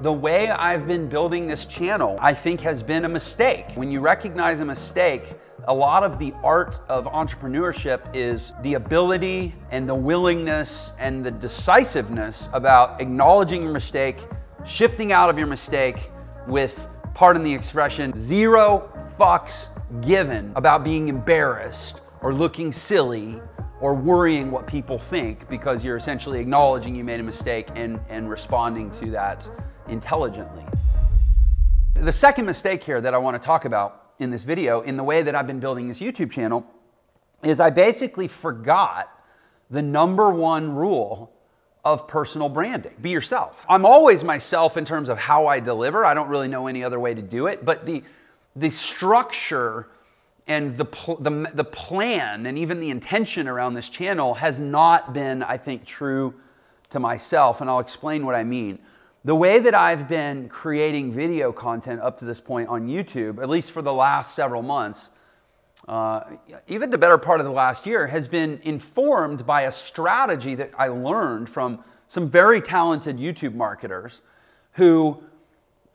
The way I've been building this channel, I think has been a mistake. When you recognize a mistake, a lot of the art of entrepreneurship is the ability and the willingness and the decisiveness about acknowledging your mistake, shifting out of your mistake with, pardon the expression, zero fucks given about being embarrassed or looking silly or worrying what people think because you're essentially acknowledging you made a mistake and, and responding to that intelligently. The second mistake here that I want to talk about in this video, in the way that I've been building this YouTube channel, is I basically forgot the number one rule of personal branding. Be yourself. I'm always myself in terms of how I deliver. I don't really know any other way to do it, but the the structure and the, the, the plan and even the intention around this channel has not been, I think, true to myself. And I'll explain what I mean. The way that I've been creating video content up to this point on YouTube, at least for the last several months, uh, even the better part of the last year, has been informed by a strategy that I learned from some very talented YouTube marketers who,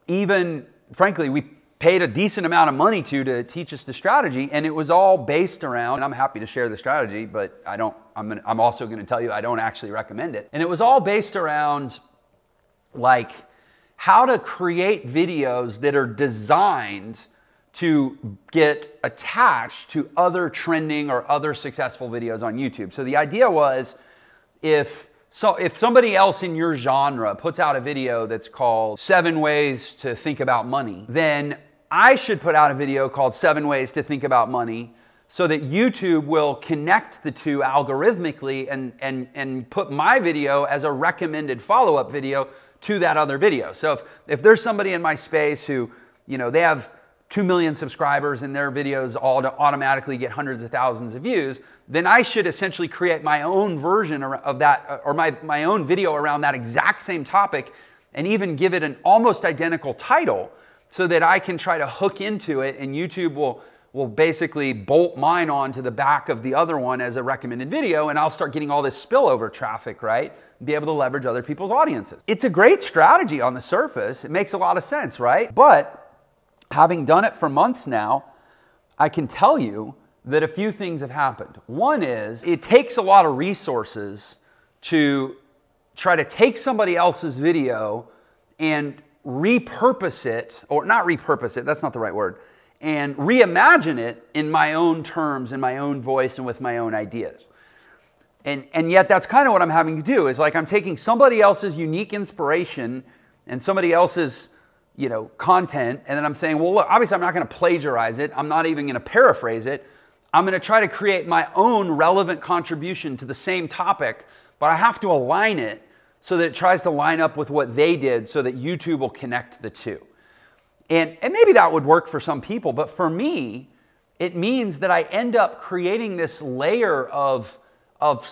even frankly, we paid a decent amount of money to to teach us the strategy and it was all based around and i'm happy to share the strategy but i don't i'm, gonna, I'm also going to tell you i don't actually recommend it. And it was all based around like how to create videos that are designed to get attached to other trending or other successful videos on youtube. So the idea was if so if somebody else in your genre puts out a video that's called seven ways to think about money, then I should put out a video called Seven Ways to Think About Money so that YouTube will connect the two algorithmically and, and, and put my video as a recommended follow up video to that other video. So if, if there's somebody in my space who, you know, they have 2 million subscribers and their videos all to automatically get hundreds of thousands of views, then I should essentially create my own version of that uh, or my, my own video around that exact same topic and even give it an almost identical title so that I can try to hook into it and YouTube will will basically bolt mine onto the back of the other one as a recommended video and I'll start getting all this spillover traffic, right? Be able to leverage other people's audiences. It's a great strategy on the surface. It makes a lot of sense, right? But having done it for months now, I can tell you that a few things have happened. One is it takes a lot of resources to try to take somebody else's video and repurpose it, or not repurpose it, that's not the right word, and reimagine it in my own terms, in my own voice, and with my own ideas. And, and yet, that's kind of what I'm having to do is like I'm taking somebody else's unique inspiration and somebody else's you know, content, and then I'm saying, well, look, obviously I'm not going to plagiarize it. I'm not even going to paraphrase it. I'm going to try to create my own relevant contribution to the same topic, but I have to align it so that it tries to line up with what they did so that YouTube will connect the two. And, and maybe that would work for some people, but for me, it means that I end up creating this layer of, of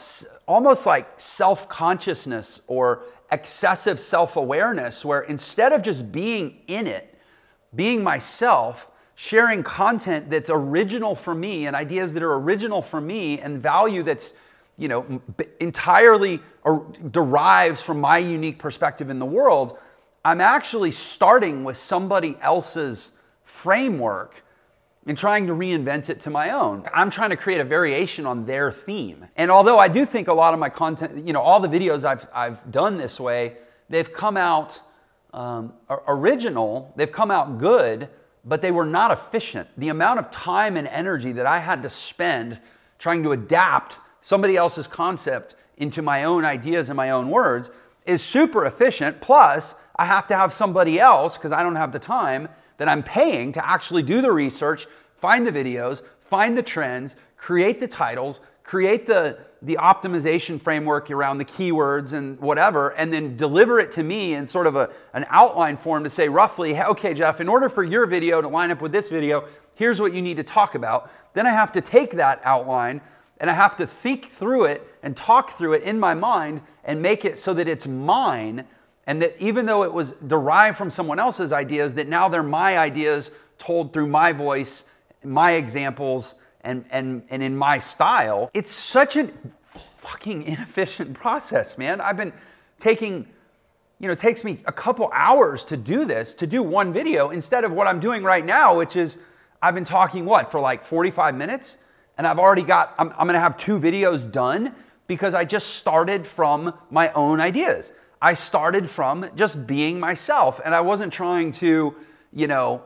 almost like self consciousness or excessive self awareness, where instead of just being in it, being myself, sharing content that's original for me and ideas that are original for me and value that's you know, entirely derives from my unique perspective in the world, I'm actually starting with somebody else's framework and trying to reinvent it to my own. I'm trying to create a variation on their theme. And although I do think a lot of my content, you know, all the videos I've, I've done this way, they've come out um, original, they've come out good, but they were not efficient. The amount of time and energy that I had to spend trying to adapt somebody else's concept into my own ideas and my own words is super efficient. Plus, I have to have somebody else, because I don't have the time, that I'm paying to actually do the research, find the videos, find the trends, create the titles, create the, the optimization framework around the keywords and whatever, and then deliver it to me in sort of a, an outline form to say roughly, okay, Jeff, in order for your video to line up with this video, here's what you need to talk about. Then I have to take that outline and I have to think through it and talk through it in my mind and make it so that it's mine. And that even though it was derived from someone else's ideas, that now they're my ideas told through my voice, my examples, and, and, and in my style. It's such a fucking inefficient process, man. I've been taking you know, it takes me a couple hours to do this, to do one video, instead of what I'm doing right now, which is I've been talking what, for like 45 minutes? And I've already got, I'm, I'm gonna have two videos done because I just started from my own ideas. I started from just being myself and I wasn't trying to, you know,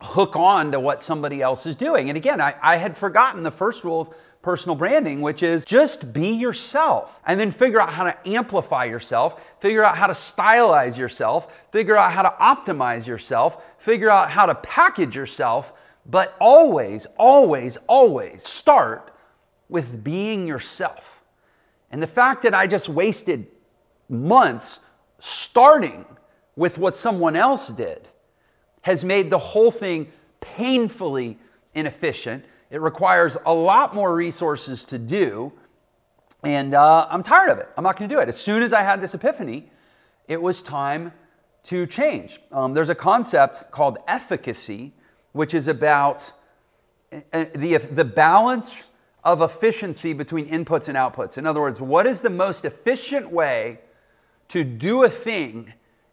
hook on to what somebody else is doing. And again, I, I had forgotten the first rule of personal branding, which is just be yourself and then figure out how to amplify yourself, figure out how to stylize yourself, figure out how to optimize yourself, figure out how to package yourself, but always, always, always start with being yourself. And the fact that I just wasted months starting with what someone else did has made the whole thing painfully inefficient. It requires a lot more resources to do. And uh, I'm tired of it. I'm not going to do it. As soon as I had this epiphany, it was time to change. Um, there's a concept called efficacy, which is about uh, the, the balance of efficiency between inputs and outputs. In other words, what is the most efficient way to do a thing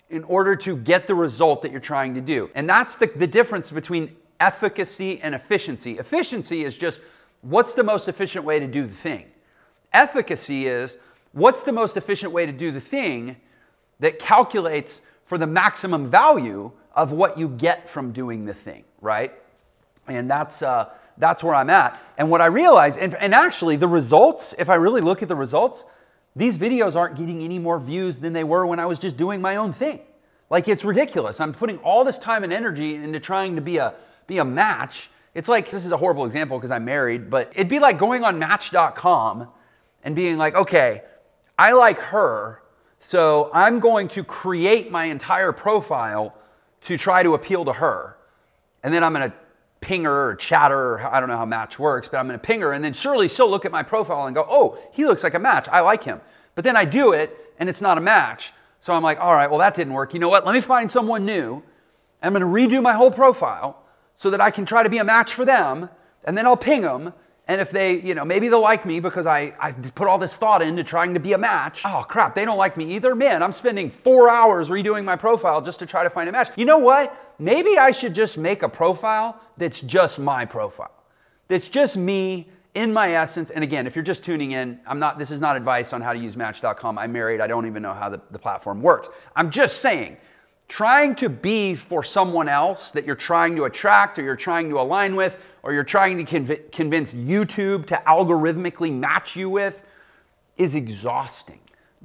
in order to get the result that you're trying to do. And that's the, the difference between efficacy and efficiency. Efficiency is just what's the most efficient way to do the thing. Efficacy is what's the most efficient way to do the thing that calculates for the maximum value of what you get from doing the thing, right? And that's, uh, that's where I'm at. And what I realize, and, and actually the results, if I really look at the results, these videos aren't getting any more views than they were when I was just doing my own thing. Like it's ridiculous. I'm putting all this time and energy into trying to be a be a match. It's like this is a horrible example because I'm married, but it'd be like going on match.com and being like, "Okay, I like her, so I'm going to create my entire profile to try to appeal to her." And then I'm going to ping her or chat her, or I don't know how match works, but I'm going to ping her and then surely she'll look at my profile and go, oh, he looks like a match. I like him. But then I do it and it's not a match. So I'm like, all right, well, that didn't work. You know what? Let me find someone new. I'm going to redo my whole profile so that I can try to be a match for them. And then I'll ping them and if they, you know, maybe they'll like me because I, I put all this thought into trying to be a match. Oh, crap, they don't like me either. Man, I'm spending four hours redoing my profile just to try to find a match. You know what? Maybe I should just make a profile that's just my profile, that's just me in my essence. And again, if you're just tuning in, I'm not, this is not advice on how to use Match.com. I'm married, I don't even know how the, the platform works. I'm just saying, trying to be for someone else that you're trying to attract or you're trying to align with or you're trying to conv- convince YouTube to algorithmically match you with is exhausting.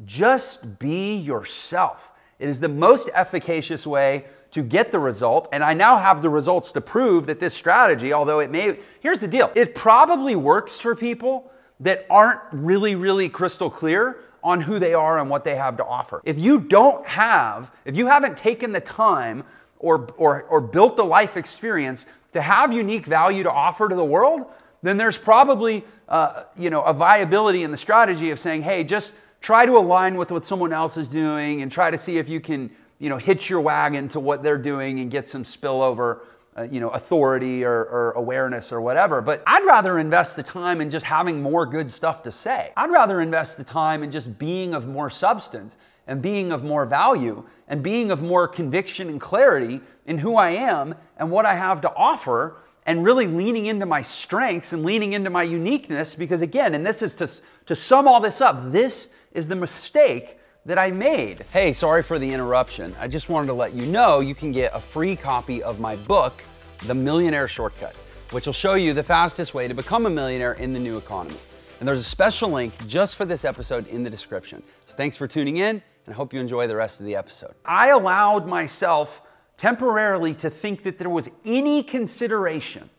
Just be yourself. It is the most efficacious way to get the result. And I now have the results to prove that this strategy, although it may, here's the deal it probably works for people that aren't really, really crystal clear on who they are and what they have to offer. If you don't have, if you haven't taken the time or, or, or built the life experience to have unique value to offer to the world, then there's probably uh, you know, a viability in the strategy of saying, hey, just try to align with what someone else is doing and try to see if you can you know, hitch your wagon to what they're doing and get some spillover uh, you know, authority or, or awareness or whatever. But I'd rather invest the time in just having more good stuff to say. I'd rather invest the time in just being of more substance and being of more value and being of more conviction and clarity in who I am and what I have to offer and really leaning into my strengths and leaning into my uniqueness because again, and this is to, to sum all this up, this is the mistake that I made. Hey, sorry for the interruption. I just wanted to let you know you can get a free copy of my book, The Millionaire Shortcut, which will show you the fastest way to become a millionaire in the new economy. And there's a special link just for this episode in the description. So thanks for tuning in, and I hope you enjoy the rest of the episode. I allowed myself temporarily to think that there was any consideration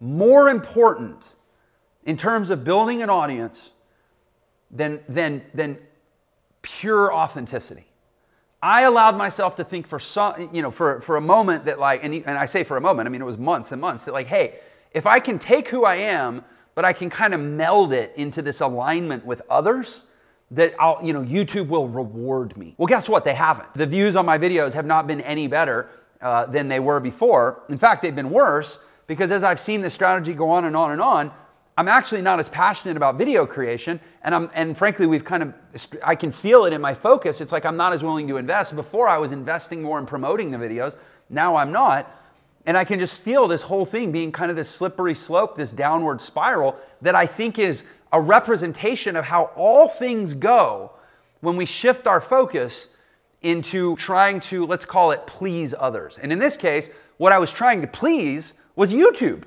more important in terms of building an audience than, than, than pure authenticity. I allowed myself to think for some, you know, for, for a moment that like, and, and I say for a moment, I mean, it was months and months that like, hey, if I can take who I am, but I can kind of meld it into this alignment with others, that I'll, you know, YouTube will reward me. Well, guess what? They haven't. The views on my videos have not been any better uh, than they were before. In fact, they've been worse because as I've seen this strategy go on and on and on, I'm actually not as passionate about video creation. And, I'm, and frankly, we've kind of, I can feel it in my focus. It's like I'm not as willing to invest. Before, I was investing more in promoting the videos. Now I'm not. And I can just feel this whole thing being kind of this slippery slope, this downward spiral that I think is a representation of how all things go when we shift our focus into trying to, let's call it, please others. And in this case, what I was trying to please was YouTube.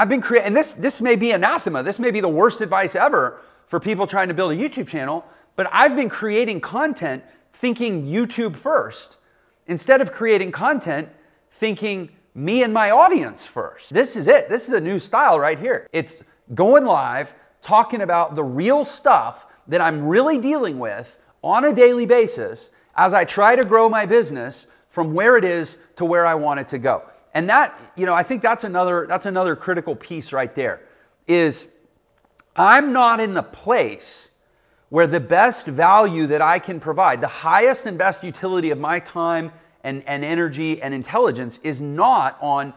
I've been creating, and this, this may be anathema, this may be the worst advice ever for people trying to build a YouTube channel, but I've been creating content thinking YouTube first instead of creating content thinking me and my audience first. This is it. This is a new style right here. It's going live, talking about the real stuff that I'm really dealing with on a daily basis as I try to grow my business from where it is to where I want it to go. And that, you know, I think that's another that's another critical piece right there is I'm not in the place where the best value that I can provide, the highest and best utility of my time and, and energy and intelligence is not on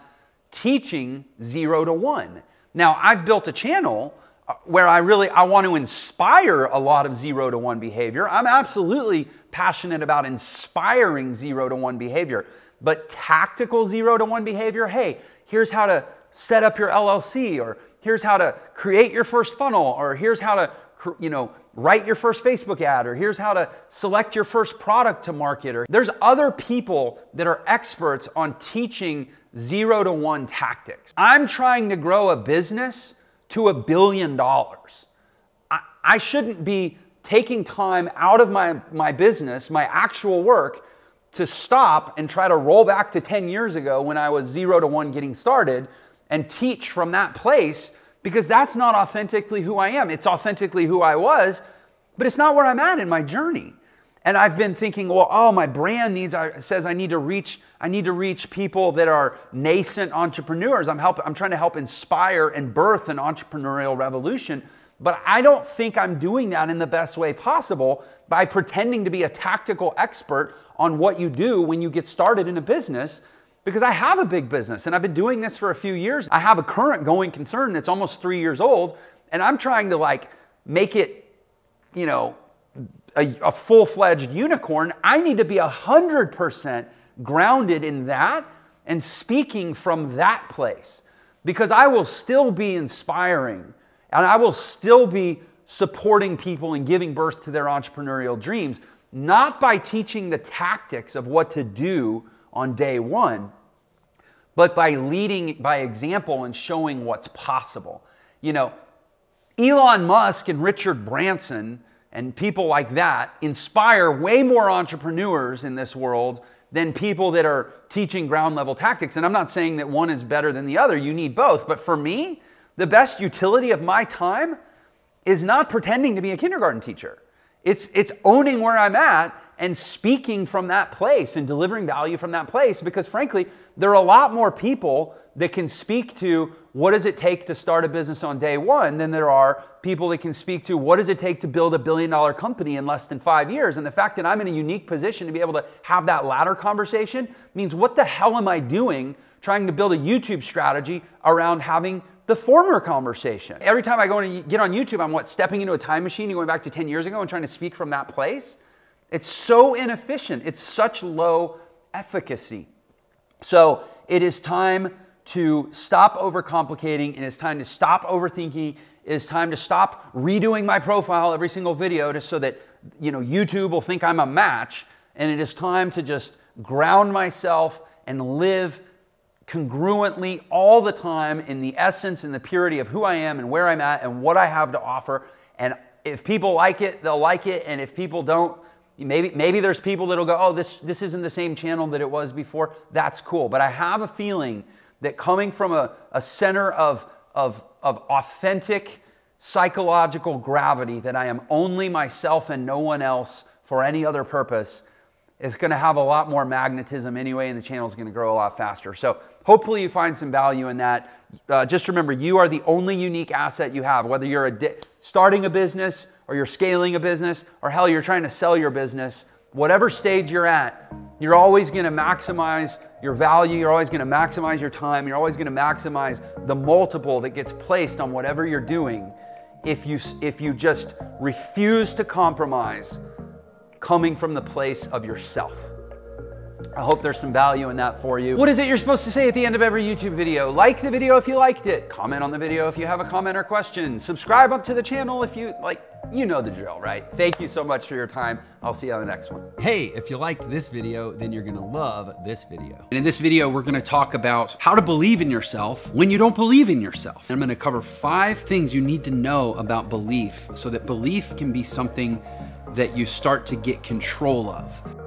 teaching zero to one. Now, I've built a channel uh, where I really I want to inspire a lot of zero to one behavior. I'm absolutely passionate about inspiring zero to one behavior. But tactical zero to one behavior, hey, here's how to set up your LLC or here's how to create your first funnel or here's how to you know write your first Facebook ad, or here's how to select your first product to market, or there's other people that are experts on teaching zero to one tactics. I'm trying to grow a business to a billion dollars. I, I shouldn't be taking time out of my, my business, my actual work, to stop and try to roll back to 10 years ago when I was zero to one getting started and teach from that place because that's not authentically who I am. It's authentically who I was, but it's not where I'm at in my journey. And I've been thinking, well, oh, my brand needs says I need to reach I need to reach people that are nascent entrepreneurs. I'm help I'm trying to help inspire and birth an entrepreneurial revolution. But I don't think I'm doing that in the best way possible by pretending to be a tactical expert on what you do when you get started in a business because I have a big business and I've been doing this for a few years. I have a current going concern that's almost three years old, and I'm trying to like make it, you know, a, a full fledged unicorn. I need to be 100% grounded in that and speaking from that place because I will still be inspiring and I will still be supporting people and giving birth to their entrepreneurial dreams, not by teaching the tactics of what to do on day one, but by leading by example and showing what's possible. You know, Elon Musk and Richard Branson and people like that inspire way more entrepreneurs in this world than people that are teaching ground level tactics. And I'm not saying that one is better than the other, you need both. But for me, the best utility of my time is not pretending to be a kindergarten teacher. It's, it's owning where I'm at and speaking from that place and delivering value from that place because frankly there are a lot more people that can speak to what does it take to start a business on day one than there are people that can speak to what does it take to build a billion dollar company in less than five years and the fact that i'm in a unique position to be able to have that latter conversation means what the hell am i doing trying to build a youtube strategy around having the former conversation every time i go and get on youtube i'm what stepping into a time machine and going back to 10 years ago and trying to speak from that place it's so inefficient, it's such low efficacy. So it is time to stop overcomplicating, and it's time to stop overthinking. It is time to stop redoing my profile every single video just so that you know YouTube will think I'm a match. And it is time to just ground myself and live congruently all the time in the essence and the purity of who I am and where I'm at and what I have to offer. And if people like it, they'll like it. And if people don't, Maybe, maybe there's people that'll go, oh, this, this isn't the same channel that it was before. That's cool. But I have a feeling that coming from a, a center of, of, of authentic psychological gravity, that I am only myself and no one else for any other purpose, is going to have a lot more magnetism anyway, and the channel is going to grow a lot faster. So hopefully you find some value in that. Uh, just remember, you are the only unique asset you have, whether you're a di- starting a business or you're scaling a business, or hell, you're trying to sell your business, whatever stage you're at, you're always going to maximize your value, you're always gonna maximize your time, you're always gonna maximize the multiple that gets placed on whatever you're doing if you, if you just refuse to compromise coming from the place of yourself. I hope there's some value in that for you. What is it you're supposed to say at the end of every YouTube video? Like the video if you liked it. Comment on the video if you have a comment or question. Subscribe up to the channel if you like, you know the drill, right? Thank you so much for your time. I'll see you on the next one. Hey, if you liked this video, then you're gonna love this video. And in this video, we're gonna talk about how to believe in yourself when you don't believe in yourself. And I'm gonna cover five things you need to know about belief so that belief can be something that you start to get control of.